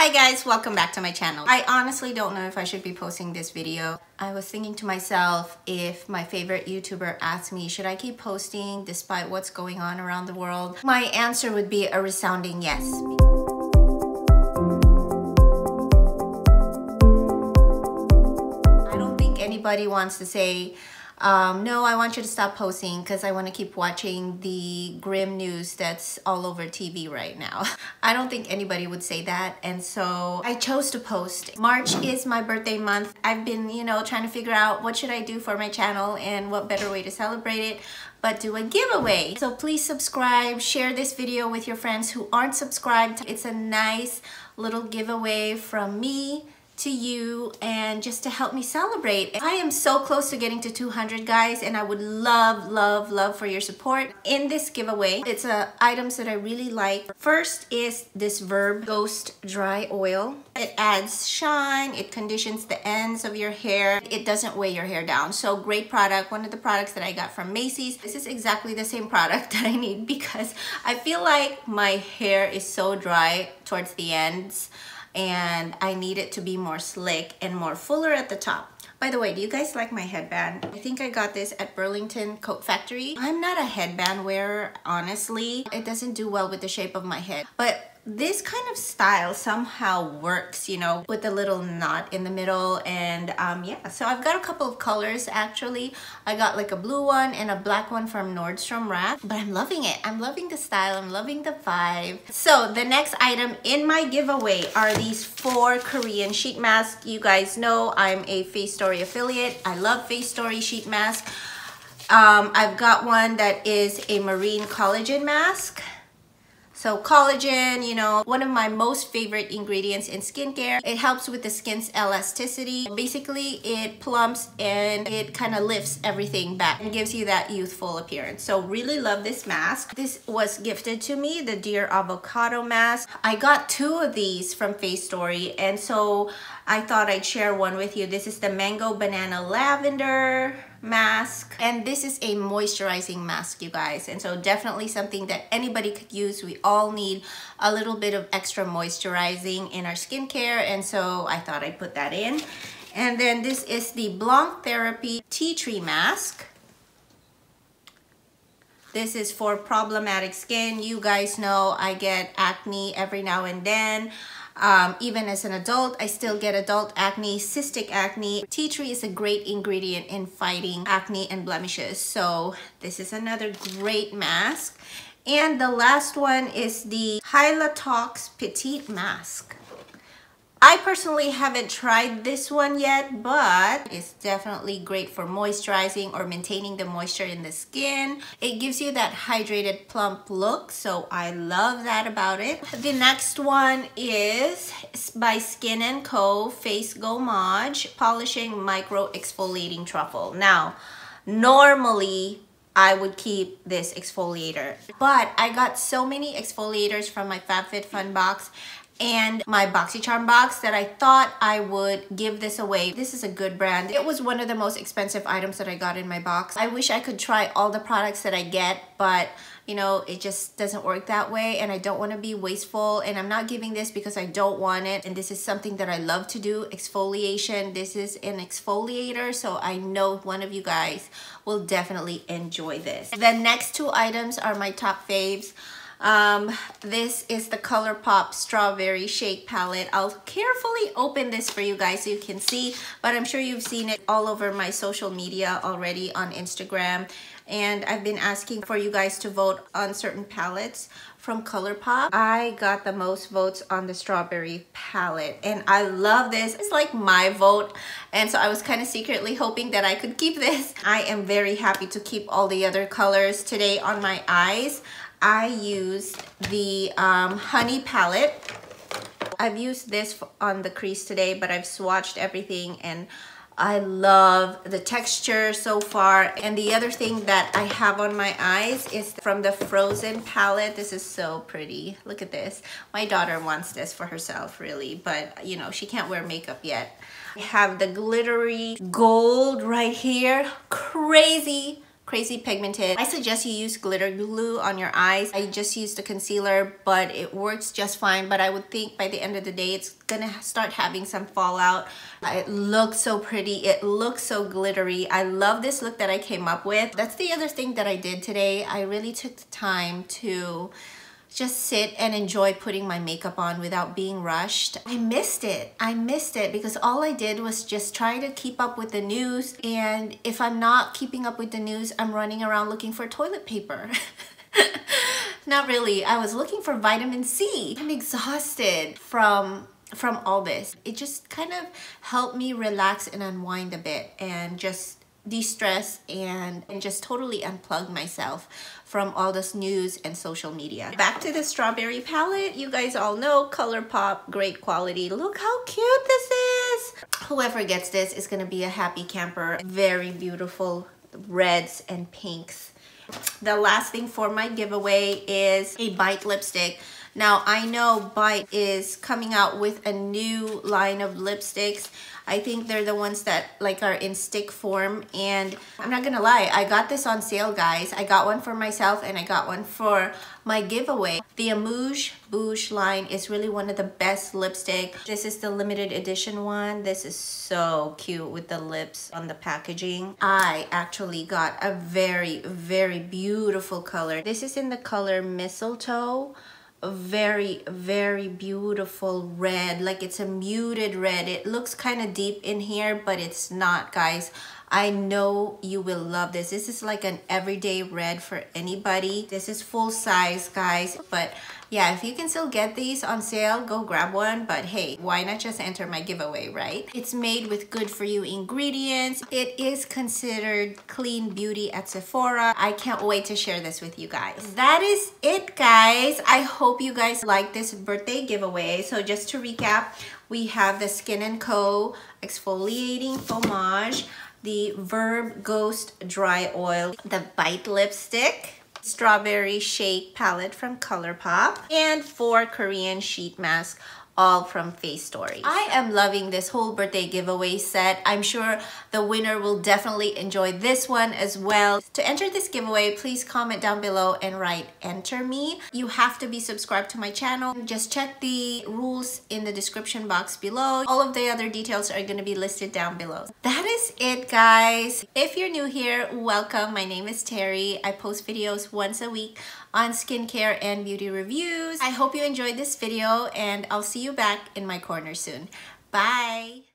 Hi guys, welcome back to my channel. I honestly don't know if I should be posting this video. I was thinking to myself if my favorite YouTuber asked me, should I keep posting despite what's going on around the world? My answer would be a resounding yes. I don't think anybody wants to say, um, no, I want you to stop posting because I want to keep watching the grim news that's all over TV right now. I don't think anybody would say that. And so I chose to post. March is my birthday month. I've been, you know, trying to figure out what should I do for my channel and what better way to celebrate it but do a giveaway. So please subscribe, share this video with your friends who aren't subscribed. It's a nice little giveaway from me to you and just to help me celebrate. I am so close to getting to 200 guys and I would love, love, love for your support in this giveaway. It's uh, items that I really like. First is this Verb Ghost Dry Oil. It adds shine, it conditions the ends of your hair. It doesn't weigh your hair down. So great product, one of the products that I got from Macy's. This is exactly the same product that I need because I feel like my hair is so dry towards the ends and I need it to be more slick and more fuller at the top. By the way, do you guys like my headband? I think I got this at Burlington Coat Factory. I'm not a headband wearer, honestly. It doesn't do well with the shape of my head. But this kind of style somehow works, you know, with a little knot in the middle. And um, yeah, so I've got a couple of colors actually. I got like a blue one and a black one from Nordstrom Rack, but I'm loving it. I'm loving the style. I'm loving the vibe. So the next item in my giveaway are these four Korean sheet masks. You guys know I'm a Facetory affiliate. I love Facetory sheet mask. Um, I've got one that is a marine collagen mask. So collagen, you know, one of my most favorite ingredients in skincare. It helps with the skin's elasticity. Basically, it plumps and it kind of lifts everything back and gives you that youthful appearance. So really love this mask. This was gifted to me, the Dear Avocado mask. I got two of these from Facetory and so I thought I'd share one with you. This is the Mango Banana Lavender mask. And this is a moisturizing mask you guys. And so definitely something that anybody could use. We all need a little bit of extra moisturizing in our skincare. And so I thought I'd put that in. And then this is the Blanc Therapy Tea Tree Mask. This is for problematic skin. You guys know I get acne every now and then. Um, even as an adult, I still get adult acne, cystic acne. Tea tree is a great ingredient in fighting acne and blemishes. So this is another great mask. And the last one is the Hyalotox Petite Mask. I personally haven't tried this one yet, but it's definitely great for moisturizing or maintaining the moisture in the skin. It gives you that hydrated plump look, so I love that about it. The next one is by Skin & Co. Face Gommage Polishing Micro Exfoliating Truffle. Now, normally I would keep this exfoliator. But I got so many exfoliators from my FabFitFun box and my BoxyCharm box that I thought I would give this away. This is a good brand. It was one of the most expensive items that I got in my box. I wish I could try all the products that I get, but you know, it just doesn't work that way and I don't want to be wasteful and I'm not giving this because I don't want it and this is something that I love to do, exfoliation. This is an exfoliator, so I know one of you guys will definitely enjoy this. The next two items are my top faves. Um, this is the ColourPop Strawberry Shake Palette. I'll carefully open this for you guys so you can see, but I'm sure you've seen it all over my social media already on Instagram. And I've been asking for you guys to vote on certain palettes from ColourPop. I got the most votes on the strawberry palette and I love this. It's like my vote and so I was kind of secretly hoping that I could keep this. I am very happy to keep all the other colors today on my eyes. I used the um, Honey palette. I've used this on the crease today, but I've swatched everything and I love the texture so far. And the other thing that I have on my eyes is from the Frozen palette. This is so pretty. Look at this. My daughter wants this for herself, really, but you know, she can't wear makeup yet. I have the glittery gold right here. Crazy crazy pigmented. I suggest you use glitter glue on your eyes. I just used a concealer, but it works just fine. But I would think by the end of the day, it's gonna start having some fallout. It looks so pretty. It looks so glittery. I love this look that I came up with. That's the other thing that I did today. I really took the time to just sit and enjoy putting my makeup on without being rushed. I missed it. I missed it because all I did was just try to keep up with the news. And if I'm not keeping up with the news, I'm running around looking for toilet paper. not really. I was looking for vitamin C. I'm exhausted from from all this. It just kind of helped me relax and unwind a bit and just de-stress and, and just totally unplug myself from all this news and social media. Back to the strawberry palette. You guys all know ColourPop, great quality. Look how cute this is. Whoever gets this is gonna be a happy camper. Very beautiful reds and pinks. The last thing for my giveaway is a Bite lipstick. Now I know Bite is coming out with a new line of lipsticks. I think they're the ones that like are in stick form and I'm not gonna lie, I got this on sale guys. I got one for myself and I got one for my giveaway. The Amuse Bouche line is really one of the best lipstick. This is the limited edition one. This is so cute with the lips on the packaging. I actually got a very, very beautiful color. This is in the color Mistletoe very very beautiful red like it's a muted red. It looks kind of deep in here but it's not guys I know you will love this this is like an everyday red for anybody this is full size guys but yeah, if you can still get these on sale, go grab one. But hey, why not just enter my giveaway, right? It's made with good for you ingredients. It is considered clean beauty at Sephora. I can't wait to share this with you guys. That is it, guys. I hope you guys like this birthday giveaway. So just to recap, we have the Skin & Co. Exfoliating Fromage, the Verb Ghost Dry Oil, the Bite Lipstick, strawberry shake palette from ColourPop and four Korean sheet mask all from Facetory. I am loving this whole birthday giveaway set. I'm sure the winner will definitely enjoy this one as well. To enter this giveaway, please comment down below and write enter me. You have to be subscribed to my channel. Just check the rules in the description box below. All of the other details are gonna be listed down below. That is it guys. If you're new here, welcome. My name is Tere. I post videos once a week on skincare and beauty reviews. I hope you enjoyed this video and I'll see you back in my corner soon. Bye!